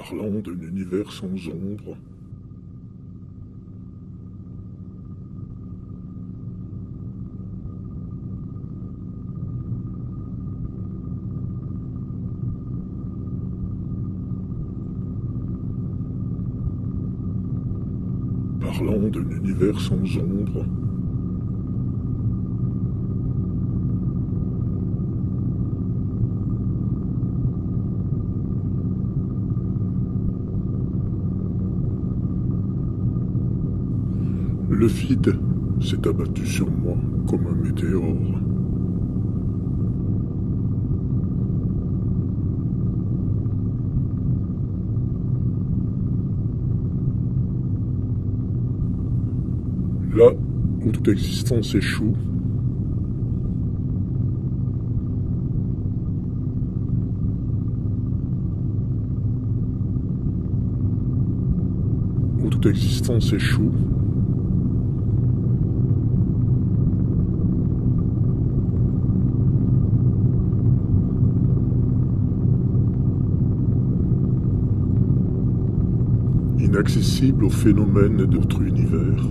Parlant d'un univers sans ombre. Parlant d'un univers sans ombre. Le vide s'est abattu sur moi comme un météore. Là où toute existence échoue, où toute existence échoue, inaccessible aux phénomènes d'autres univers.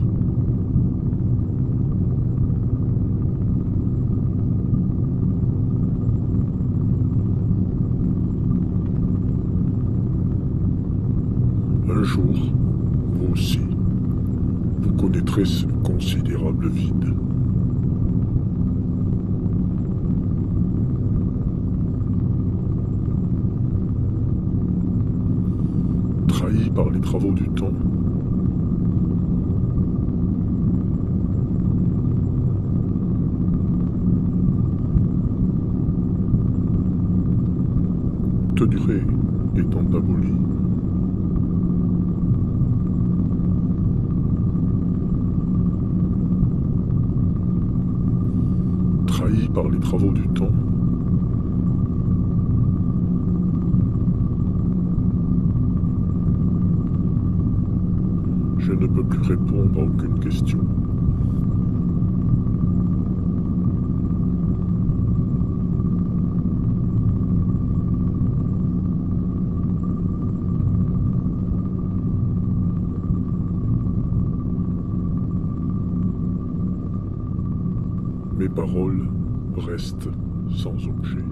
Un jour, vous aussi, vous connaîtrez ce considérable vide. Trahi par les travaux du temps. Toute durée étant abolie. trahi par les travaux du temps. Je ne peux plus répondre à aucune question. Mes paroles restent sans objet.